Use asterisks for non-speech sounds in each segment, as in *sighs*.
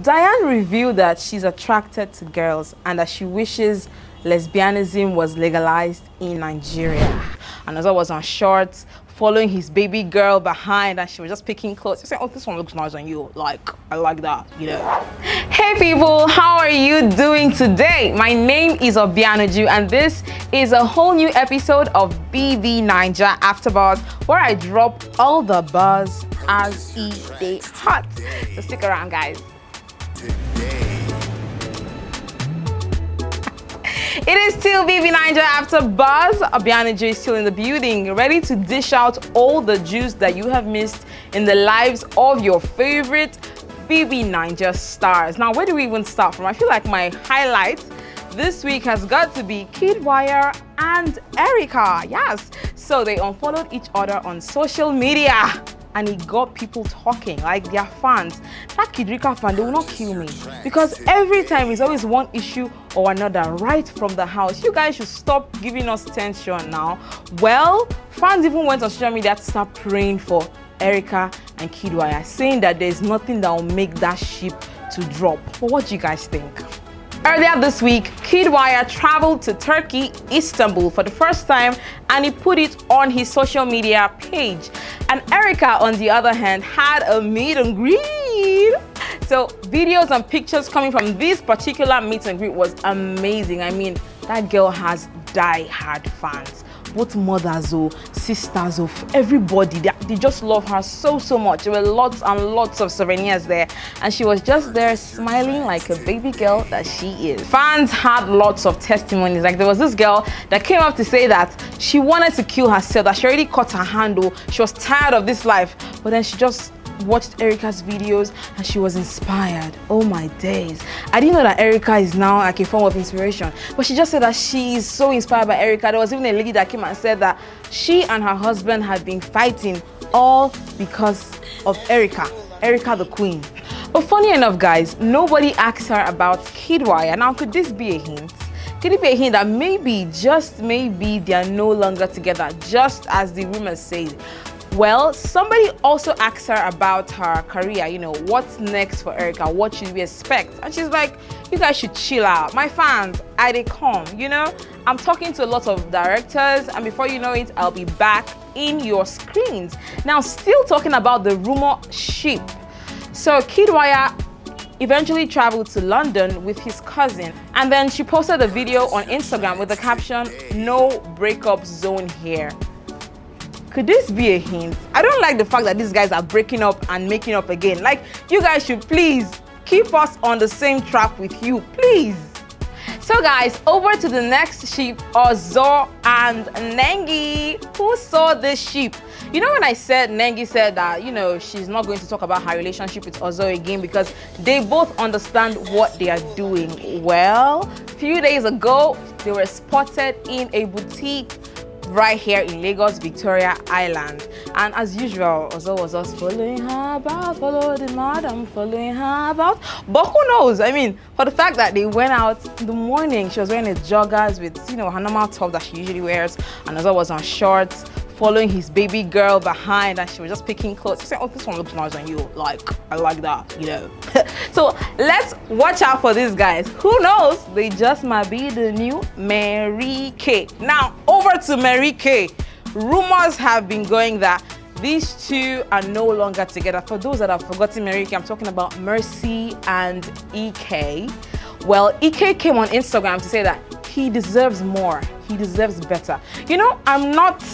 Diane revealed that she's attracted to girls and that she wishes lesbianism was legalized in Nigeria. And as I was on shorts, following his baby girl behind and she was just picking clothes. She said, oh, this one looks nice on you. Like, I like that, you know. Hey people, how are you doing today? My name is Obianuju and this is a whole new episode of BB Naija After Buzz where I drop all the buzz as it hot. So stick around guys. It is still BB Naija after Buzz. Obianuju is still in the building, ready to dish out all the juice that you have missed in the lives of your favorite BB Naija stars. Now, where do we even start from? I feel like my highlight this week has got to be Kiddwaya and Erica. Yes. So they unfollowed each other on social media and it got people talking, like their fans. That Kidrika fan, they will not kill me. Because every time it's always one issue or another right from the house. You guys should stop giving us tension now. Well, fans even went on social media to start praying for Erica and Kiddwaya, saying that there's nothing that will make that ship to drop. But what do you guys think? Earlier this week, Kiddwaya traveled to Turkey, Istanbul for the first time and he put it on his social media page. And Erica, on the other hand, had a meet and greet. So videos and pictures coming from this particular meet and greet was amazing. I mean, that girl has die-hard fans both mothers or oh, sisters oh, everybody. They, they just love her so so much. There were lots and lots of souvenirs there. And she was just there smiling like a baby girl that she is. Fans had lots of testimonies. Like there was this girl that came up to say that she wanted to kill herself that she already cut her handle oh. she was tired of this life. But then she just watched Erica's videos and she was inspired. Oh my days. I didn't know that Erica is now like a form of inspiration. But she just said that she is so inspired by Erica. There was even a lady that came and said that she and her husband had been fighting all because of Erica. Erica the queen. But funny enough, guys, nobody asked her about Kiddwaya. Now, could this be a hint? Could it be a hint that maybe, just maybe, they are no longer together, just as the rumors say? Well, somebody also asked her about her career, you know, what's next for Erica? What should we expect? And she's like, you guys should chill out. My fans, I they come, you know? I'm talking to a lot of directors and before you know it, I'll be back in your screens. Now, still talking about the rumor ship. So Kiddwaya eventually traveled to London with his cousin and then she posted a video on Instagram with the caption, no breakup zone here. Could this be a hint? I don't like the fact that these guys are breaking up and making up again. Like, you guys should please keep us on the same track with you, please. So guys, over to the next sheep, Ozo and Nengi. Who saw this sheep? You know when I said Nengi said that, you know, she's not going to talk about her relationship with Ozo again because they both understand what they are doing. Well, a few days ago, they were spotted in a boutique right here in Lagos, Victoria Island. And as usual, Ozo was just following her about, follow the madam, following her about. But who knows? I mean, for the fact that they went out in the morning, she was wearing a joggers with, you know, her normal top that she usually wears, and Ozo was on shorts, following his baby girl behind and she was just picking clothes. She said, oh, this one looks nice on you. Like, I like that, you know. *laughs* so let's watch out for these guys. Who knows? They just might be the new Mary Kay. Now, over to Mary Kay. Rumors have been going that these two are no longer together. For those that have forgotten Mary Kay, I'm talking about Mercy and Ike. Well, Ike came on Instagram to say that he deserves more. He deserves better. You know, I'm not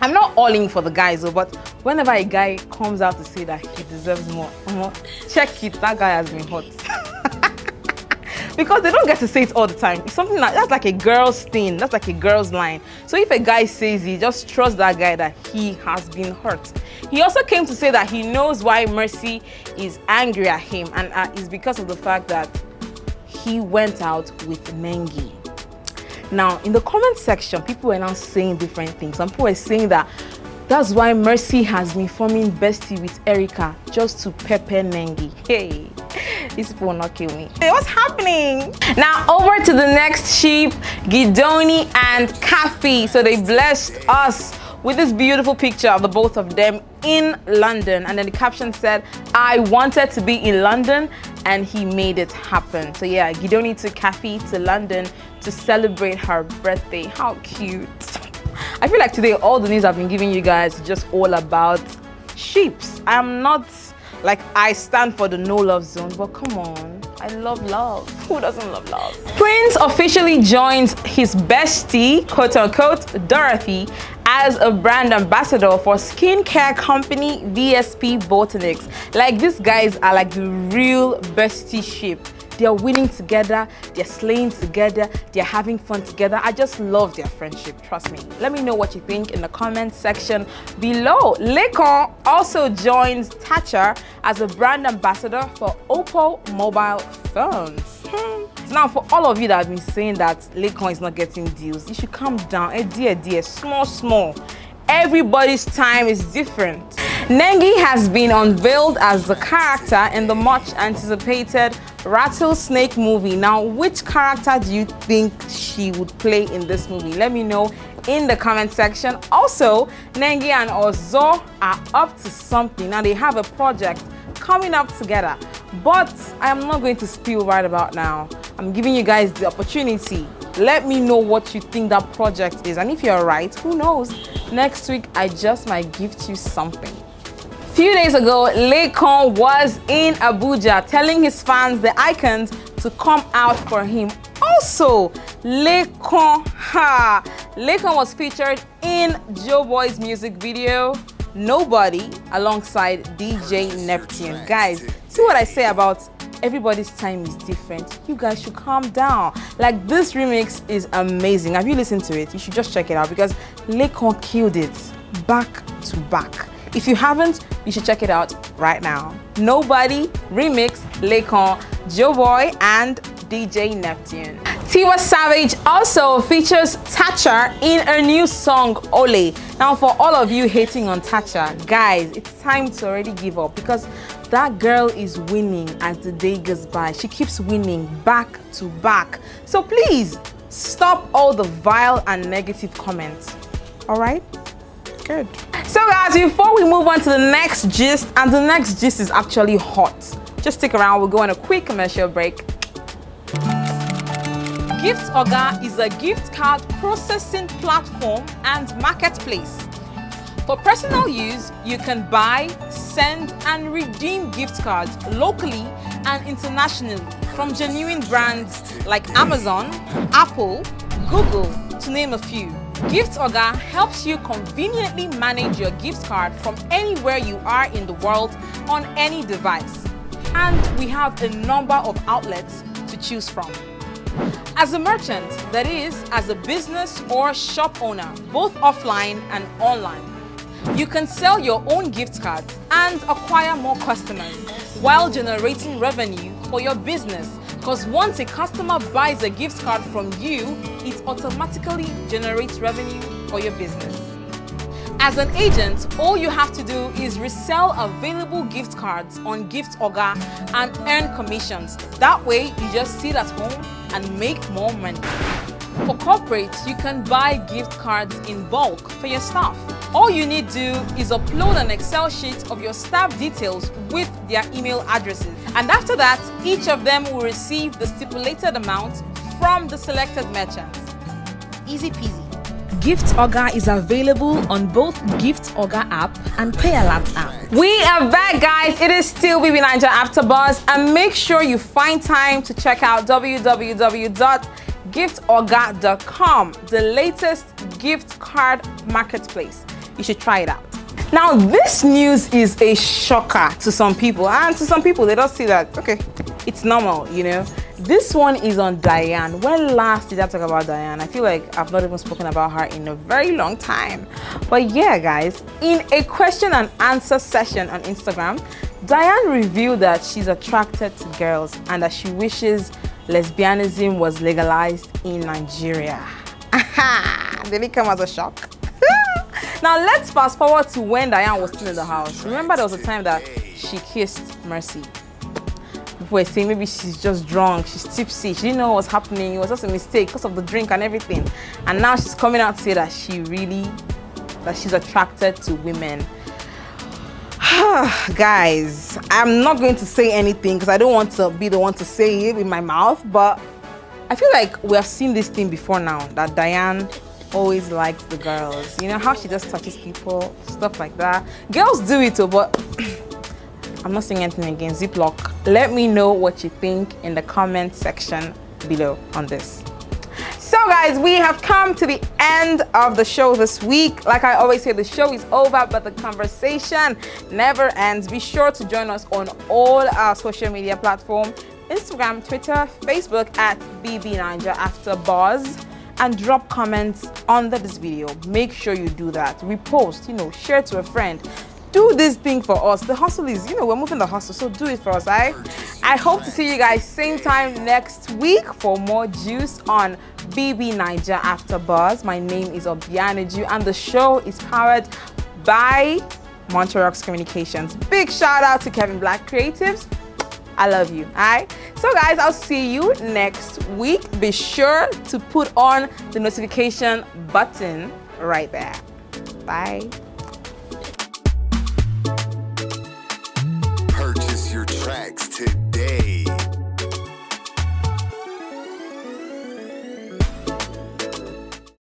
I'm not all in for the guys, though, but whenever a guy comes out to say that he deserves more, uh, check it, that guy has been hot. *laughs* because they don't get to say it all the time. It's something that, that's like a girl's thing, that's like a girl's line. So if a guy says he just trust that guy that he has been hurt. He also came to say that he knows why Mercy is angry at him, and uh, it's because of the fact that he went out with Nengi. Now, in the comment section, people were now saying different things. Some people were saying that that's why Mercy has been forming bestie with Erica just to pepper Nengi. Hey, these people will not kill me. Hey, what's happening? Now over to the next sheep, Gedoni and Khafi. So they blessed us with this beautiful picture of the both of them in London. And then the caption said, I wanted to be in London and he made it happen. So yeah, Gedoni took Khafi to London to celebrate her birthday. How cute. *laughs* I feel like today all the news I've been giving you guys is just all about sheeps. I'm not like I stand for the no love zone, but come on. I love love. *laughs* Who doesn't love love? Prince officially joins his bestie, quote unquote, Dorathy, as a brand ambassador for skincare company VSP Botanics. Like these guys are like the real bestie ship. They're winning together, they're slaying together, they're having fun together. I just love their friendship, trust me. Let me know what you think in the comment section below. Laycon also joins Tacha as a brand ambassador for Oppo mobile phones. Hmm. Now, for all of you that have been saying that Laycon is not getting deals, you should calm down. A dear, dear, small, small. Everybody's time is different. Nengi has been unveiled as the character in the much anticipated Rattlesnake movie. Now, which character do you think she would play in this movie? Let me know in the comment section. Also, Nengi and Ozo are up to something. Now, they have a project coming up together. But I am not going to spill right about now. I'm giving you guys the opportunity. Let me know what you think that project is. And if you're right, who knows? Next week, I just might gift you something few days ago, Laycon was in Abuja telling his fans, the icons, to come out for him. Also, Laycon, ha! Laycon was featured in Joeboy's music video, Nobody, alongside DJ Neptune. Guys, see what I say about everybody's time is different. You guys should calm down. Like this remix is amazing. Have you listened to it? You should just check it out because Laycon killed it back to back. If you haven't, you should check it out right now. Nobody Remix, Laycon, Joeboy, and DJ Neptune. Tiwa Savage also features Tacha in a new song, Ole. Now, for all of you hating on Tacha, guys, it's time to already give up because that girl is winning as the day goes by. She keeps winning back to back. So please, stop all the vile and negative comments. All right? Good. So guys, before we move on to the next gist, and the next gist is actually hot. Just stick around, we'll go on a quick commercial break. Gift Oga is a gift card processing platform and marketplace. For personal use, you can buy, send, and redeem gift cards locally and internationally from genuine brands like Amazon, Apple, Google, to name a few. Gift Oga helps you conveniently manage your gift card from anywhere you are in the world on any device. And we have a number of outlets to choose from. As a merchant, that is, as a business or shop owner, both offline and online, you can sell your own gift cards and acquire more customers while generating revenue for your business because once a customer buys a gift card from you, it automatically generates revenue for your business. As an agent, all you have to do is resell available gift cards on Gift Oga and earn commissions. That way, you just sit at home and make more money. For corporates, you can buy gift cards in bulk for your staff. All you need to do is upload an Excel sheet of your staff details with their email addresses. And after that, each of them will receive the stipulated amount from the selected merchants. Easy peasy. Gift Oga is available on both Gift Oga app and Payalot app. We are back, guys. It is still BB Naija After Buzz, and make sure you find time to check out www.giftoga.com, the latest gift card marketplace you should try it out. Now, this news is a shocker to some people, and to some people, they don't see that, okay, it's normal, you know. This one is on Diane. When last did I talk about Diane? I feel like I've not even spoken about her in a very long time. But yeah, guys, in a question and answer session on Instagram, Diane revealed that she's attracted to girls and that she wishes lesbianism was legalized in Nigeria. *laughs* Did it come as a shock? Now let's fast forward to when Diane was still in the house. Remember there was a time that she kissed Mercy. People were saying maybe she's just drunk, she's tipsy, she didn't know what was happening, it was just a mistake because of the drink and everything. And now she's coming out to say that she really, that she's attracted to women. *sighs* guys i'm not going to say anything because i don't want to be the one to say it with my mouth but i feel like we have seen this thing before now that diane always likes the girls. You know how she just touches people stuff like that. Girls do it too but *clears throat* i'm not saying anything against ziploc. Let me know what you think in the comment section below on this. So guys, we have come to the end of the show this week. Like I always say, the show is over, but the conversation never ends. Be sure to join us on all our social media platforms, Instagram, Twitter, Facebook at BB Naija After Buzz and drop comments under this video. Make sure you do that. Repost, you know, share to a friend do this thing for us. The hustle is, you know, we're moving the hustle, so do it for us, right? I hope to see you guys same time next week for more juice on BB Naija After Buzz. My name is Obianuju and the show is powered by Monterox Communications. Big shout out to Kevin Black Creatives. I love you, all right? So guys, I'll see you next week. Be sure to put on the notification button right there. Bye.